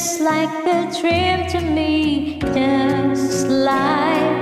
just like a dream to me, just like.